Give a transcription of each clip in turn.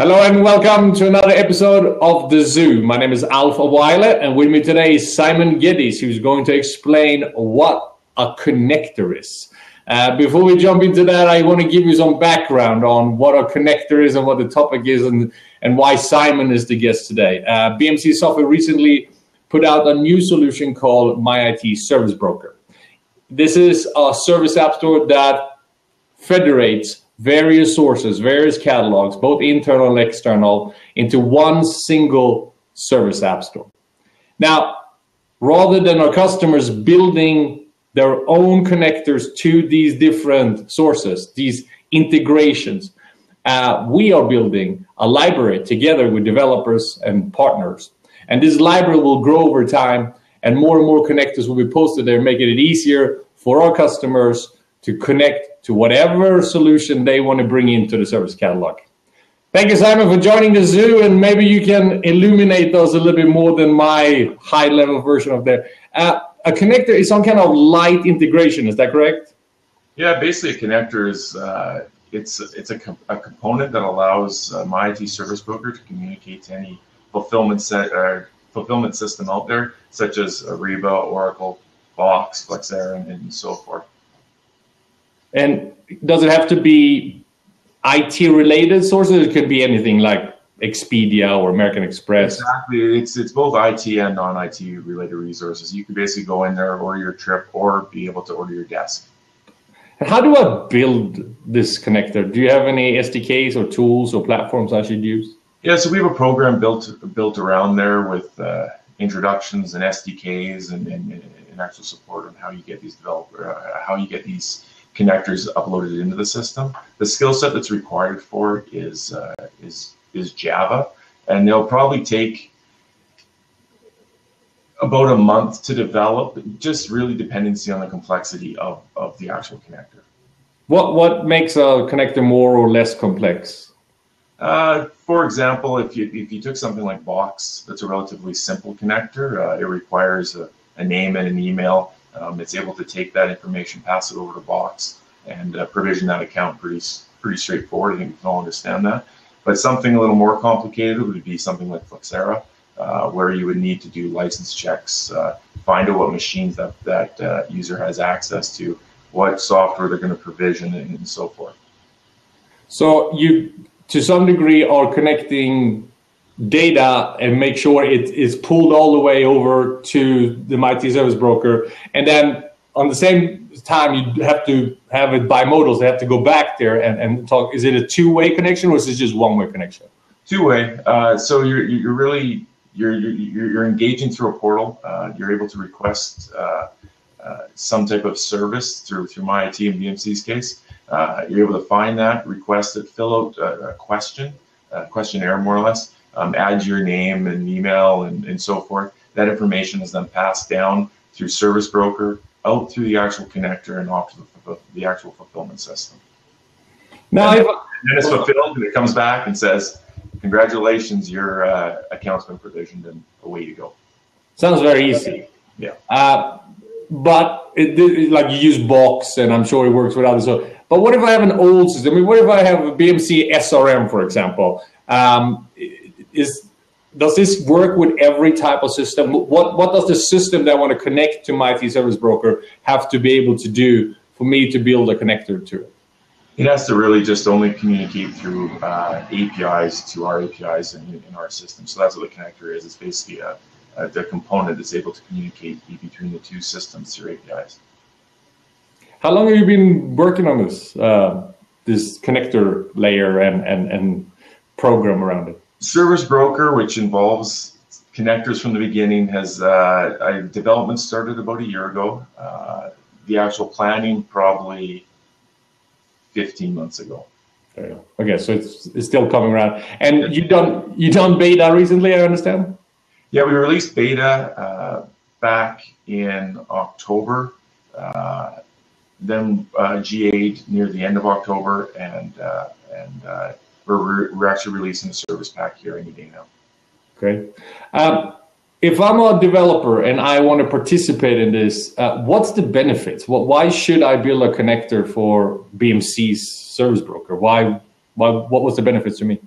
Hello and welcome to another episode of The Zoo. My name is Alf Weiler and with me today is Simon Geddes who's going to explain what a connector is. Uh, before we jump into that, I want to give you some background on what a connector is and what the topic is and, and why Simon is the guest today. Uh, BMC Software recently put out a new solution called MyIT Service Broker. This is a service app store that federates various sources, various catalogs, both internal and external, into one single service app store. Now, rather than our customers building their own connectors to these different sources, these integrations, uh, we are building a library together with developers and partners. And this library will grow over time, and more and more connectors will be posted there, making it easier for our customers to connect to whatever solution they want to bring into the service catalog. Thank you, Simon, for joining the zoo, and maybe you can illuminate those a little bit more than my high-level version of there. Uh, a connector is some kind of light integration. Is that correct? Yeah, basically, a connector is uh, it's it's a, a, component that allows uh, MyIT Service Broker to communicate to any fulfillment set uh, fulfillment system out there, such as Ariba, Oracle, Box, Flexera, and so forth. And does it have to be IT related sources? It could be anything like Expedia or American Express. Exactly. It's it's both IT and non-IT related resources. You can basically go in there, order your trip, or be able to order your desk. And How do I build this connector? Do you have any SDKs or tools or platforms I should use? Yeah, so we have a program built built around there with uh, introductions and SDKs and, and, and, actual support on how you get these developer uh, how you get these connectors uploaded into the system. The skill set that's required for is uh, is is Java, and they'll probably take about a month to develop, just really dependency on the complexity of, of the actual connector. What what makes a connector more or less complex? Uh, for example, if you if you took something like Box, that's a relatively simple connector. Uh, it requires a, a, name and an email. Um, it's able to take that information, pass it over to Box, and uh, provision that account pretty pretty straightforward. I think we can all understand that. But something a little more complicated would be something like Flexera, uh, where you would need to do license checks, uh, find out what machines that that uh, user has access to, what software they're going to provision, and, and so forth. So you, to some degree, are connecting data and make sure it is pulled all the way over to the MyIT service broker, and then on the same time you have to have it bimodal. They have to go back there and, and talk. Is it a two way connection or is it just one way connection? Two way. Uh, so you're you're really you're, you're you're engaging through a portal. Uh, you're able to request uh, uh some type of service through through MyIT and BMC's case. Uh, you're able to find that, request it, fill out a, a question, a questionnaire more or less, um, add your name and email and, and so forth. That information is then passed down through service broker out through the actual connector and off to the, the actual fulfillment system. Now, and then it's fulfilled and it comes back and says, congratulations, your uh, account's been provisioned and away you go. Sounds very easy. Yeah. Uh, but it, it, like you use Box and I'm sure it works with others. So, but what if I have an old system? I mean, what if I have a BMC SRM, for example? Um, is does this work with every type of system? What what does the system that I want to connect to MyIT service broker have to be able to do for me to build a connector to it? It has to really just only communicate through uh, APIs to our APIs in, in, our system. So that's what the connector is. It's basically a, a, the component that's able to communicate between the two systems through APIs. How long have you been working on this uh, this connector layer and, and, and program around it? Service Broker, which involves connectors from the beginning, has uh, development started about a year ago. Uh, the actual planning probably 15 months ago. Okay, so it's, it's still coming around. And you done you done beta recently, I understand. Yeah, we released beta uh, back in October. Uh, then uh, GA'd near the end of October, and uh, and uh, we're, we're actually releasing a service pack here any day now. Okay. Um, if I'm a developer and I want to participate in this, uh, what's the benefits? What, why should I build a connector for BMC's service broker? Why, why, what was the benefits to me?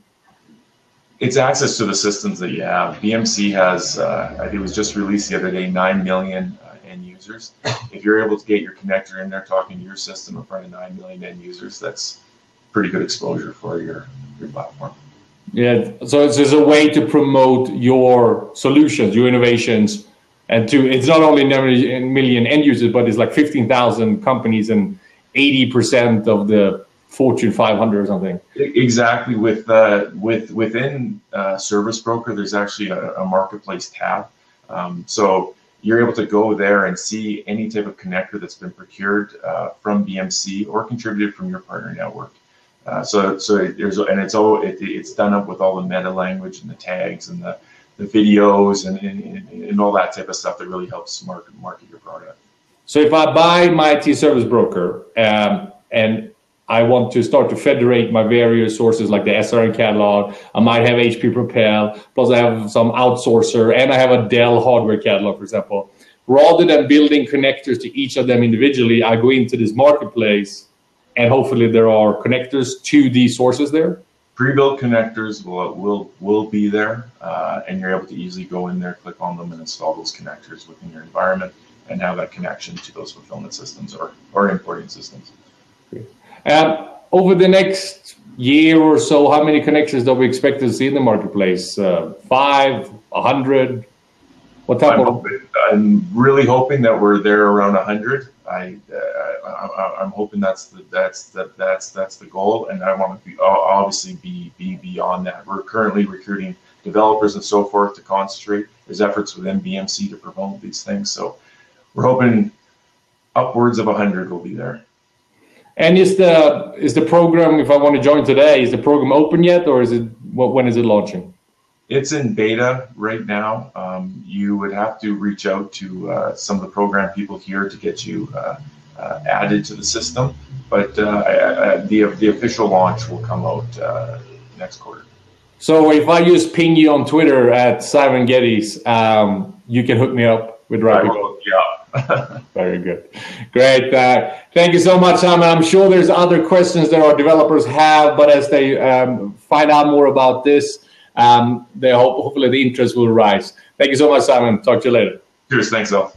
It's access to the systems that you have. BMC has, uh, I think it was just released the other day, 9 million uh, end users. If you're able to get your connector in there talking to your system in front of 9 million end users, that's pretty good exposure for your, your platform. Yeah, so it's, it's a way to promote your solutions, your innovations, and to it's not only 9 million end users, but it's like 15,000 companies and 80% of the Fortune 500 or something. Exactly. With uh, with within uh, Service Broker, there's actually a, a marketplace tab. Um, so you're able to go there and see any type of connector that's been procured uh, from BMC or contributed from your partner network. Uh, so so there's and it's all it, it's done up with all the meta language and the tags and the the videos and, and, and all that type of stuff that really helps market market your product. So if I buy my IT service broker um, and I want to start to federate my various sources like the SRM catalog. I might have HP Propel, plus I have some outsourcer, and I have a Dell hardware catalog, for example. Rather than building connectors to each of them individually, I go into this marketplace, and hopefully there are connectors to these sources there. Pre-built connectors will will will be there, uh, and you're able to easily go in there, click on them, and install those connectors within your environment, and have that connection to those fulfillment systems or or importing systems. Um, over the next year or so, how many connections do we expect to see in the marketplace? Uh, five, a hundred? What type I'm, of? Hoping, I'm really hoping that we're there around hundred. I, uh, I, am hoping that's the that's that that's that's the goal, and I want to be obviously be be beyond that. We're currently recruiting developers and so forth to concentrate. There's efforts within BMC to promote these things, so we're hoping upwards of hundred will be there. And is the is the program if I want to join today is the program open yet or is it what when is it launching? It's in beta right now. Um, you would have to reach out to uh, some of the program people here to get you uh, uh, added to the system, but uh, I, I, the the official launch will come out uh, next quarter. So if I just ping you on Twitter at Simon Geddes, um, you can hook me up with Rapid. Yeah, Very good. Great. Uh, thank you so much, Simon. I'm sure there's other questions that our developers have, but as they um, find out more about this, um, they hope, hopefully the interest will rise. Thank you so much, Simon. Talk to you later. Cheers. Thanks, Al.